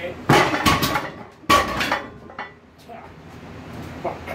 Okay? Fuck.